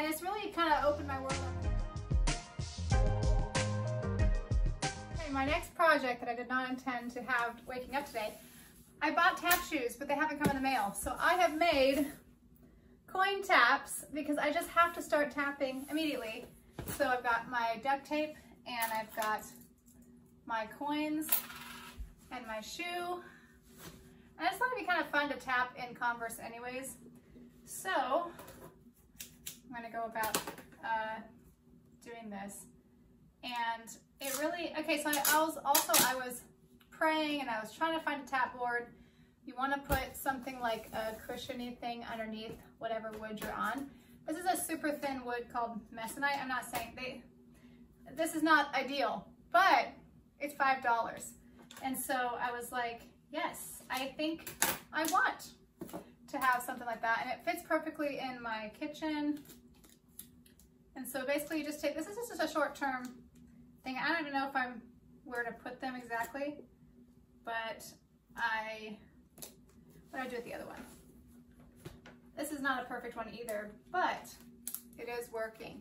and it's really kind of opened my world up. Okay, my next project that I did not intend to have waking up today, I bought tap shoes, but they haven't come in the mail. So I have made coin taps because I just have to start tapping immediately. So I've got my duct tape and I've got my coins and my shoe. And I just thought it'd be kind of fun to tap in Converse anyways. So I'm gonna go about uh, doing this. And it really, okay, so I was also, I was praying and I was trying to find a tap board. You wanna put something like a cushiony thing underneath whatever wood you're on. This is a super thin wood called Masonite. I'm not saying they, this is not ideal, but it's $5. And so I was like, yes, I think I want to have something like that. And it fits perfectly in my kitchen. And so basically you just take, this is just a short term thing. I don't even know if I'm where to put them exactly, but I, what do I do with the other one? This is not a perfect one either, but it is working.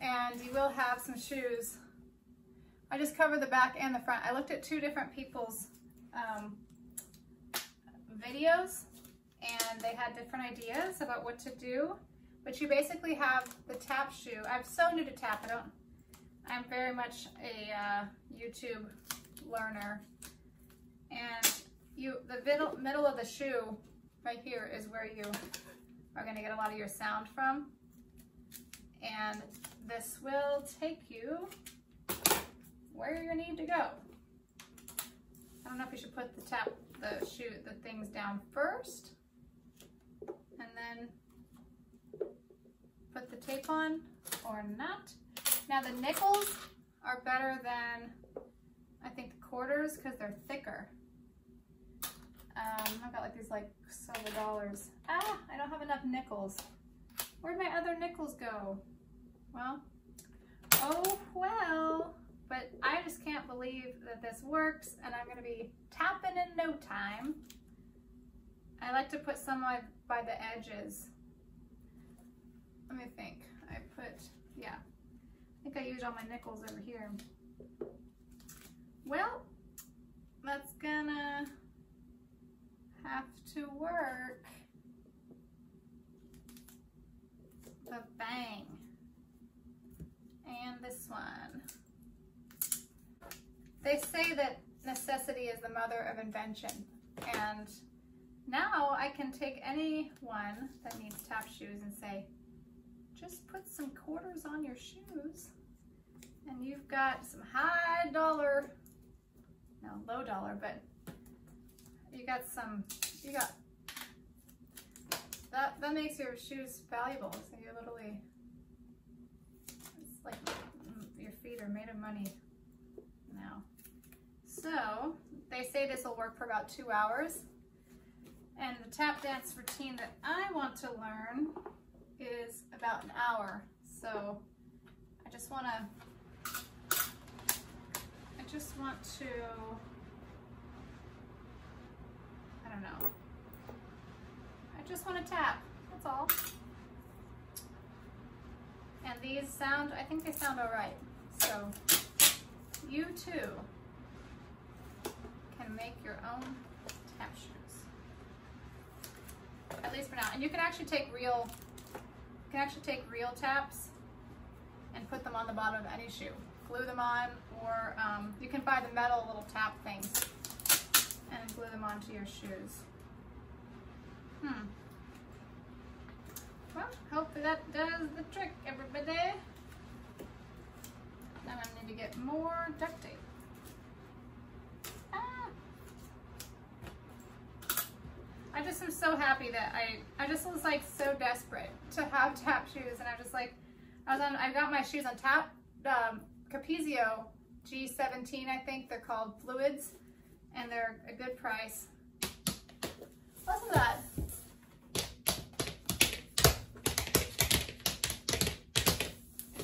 And you will have some shoes. I just covered the back and the front. I looked at two different people's um, videos and they had different ideas about what to do. But you basically have the tap shoe. I'm so new to tap. I don't, I'm very much a uh, YouTube learner. And you, the middle, middle of the shoe right here is where you are gonna get a lot of your sound from. And this will take you where you need to go. I don't know if you should put the tap, the shoe, the things down first and then put the tape on or not. Now the nickels are better than I think the quarters because they're thicker. Um, I've got like these like silver dollars. Ah, I don't have enough nickels. Where'd my other nickels go? Well, oh well. But I just can't believe that this works and I'm gonna be tapping in no time. I like to put some by, by the edges. Let me think. I put, yeah. I think I used all my nickels over here. Well, that's gonna have to work. The bang. And this one. They say that necessity is the mother of invention. And now I can take anyone that needs tap shoes and say, just put some quarters on your shoes and you've got some high dollar, no, low dollar, but you got some, you got, that, that makes your shoes valuable. So you're literally, it's like mm, your feet are made of money now. So they say this will work for about two hours. And the tap dance routine that I want to learn is about an hour. So I just want to, I just want to, I don't know. I just want to tap, that's all. And these sound, I think they sound all right. So you too can make your own tap shoes at least for now. And you can actually take real, can actually take real taps and put them on the bottom of any shoe. Glue them on, or um, you can buy the metal little tap things and glue them onto your shoes. Hmm. Well, hopefully that does the trick, everybody. Now I need to get more duct tape. I am so happy that I, I just was like so desperate to have tap shoes and I'm just like, I was on, I got my shoes on tap, um, Capezio G17, I think they're called fluids and they're a good price. Listen to that.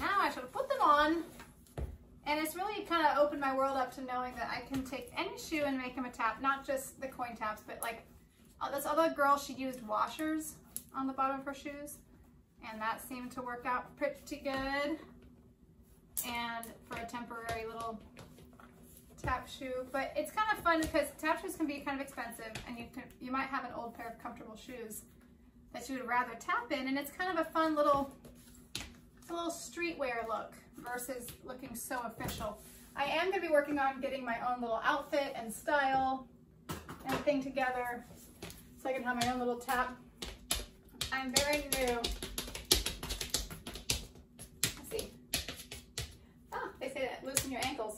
Now I should put them on and it's really kind of opened my world up to knowing that I can take any shoe and make them a tap, not just the coin taps, but like uh, this other girl, she used washers on the bottom of her shoes. and that seemed to work out pretty good. And for a temporary little tap shoe, but it's kind of fun because tap shoes can be kind of expensive and you can you might have an old pair of comfortable shoes that you would rather tap in and it's kind of a fun little it's a little streetwear look versus looking so official. I am going to be working on getting my own little outfit and style and thing together so I can have my own little tap. I'm very new. Let's see. Oh, they say that loosen your ankles.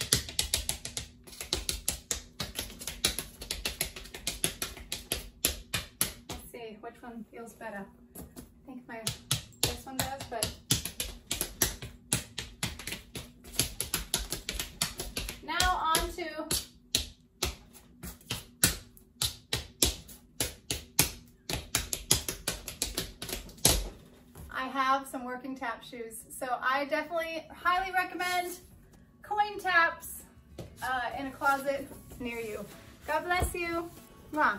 Let's see which one feels better. I think my this one does, but have some working tap shoes. So I definitely highly recommend coin taps uh, in a closet near you. God bless you. Bye.